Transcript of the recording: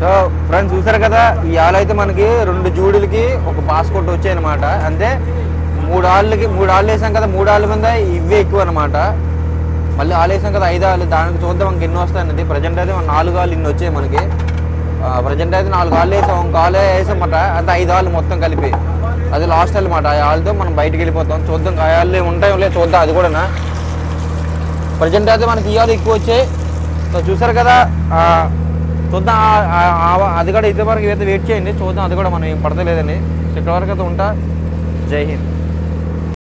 So friends చూసారు కదా ఈ ఆలు అయితే మనకి రెండు జూడులకి ఒక పాస్పోర్ట్ వచ్చాయి అనమాట అంతే మూడు ఆళ్ళకి మూడు ఆళ్ళు వేసాం కదా మూడు ఆళ్ళ మీద ఇవే ఎక్కువ అనమాట మళ్ళీ ఆలు వేసాం కదా ఐదు ఆళ్ళు. దానికి చూద్దాం మనకి ఎన్ని వస్తాయన్నది. ప్రజెంట్ అయితే నాలుగు ఆళ్ళు ఇన్ని వచ్చాయి మనకి. ప్రజెంట్ అయితే నాలుగు ఆళ్ళు వేసాం. ఒక ఆలు వేసామట. అంటే ఐదు ఆళ్ళు మొత్తం కలిపి. అది లాస్ట్ అనమాట ఆ ఆళ్ళతో మనం బయటకు వెళ్ళిపోతాం. చూద్దాం ఆ ఆళ్ళు ఉంటాయో లేదు చూద్దాం అది కూడా ప్రజెంట్ అయితే మనకి ఇవాళ ఎక్కువ వచ్చాయి. సో చూసారు కదా చూద్దాం అది కూడా ఇది వరకు అయితే వెయిట్ చేయండి చూద్దాం అది కూడా మనం ఏం పడతలేదని ఇక్కడ వరకు అయితే ఉంటా. జై హింద్.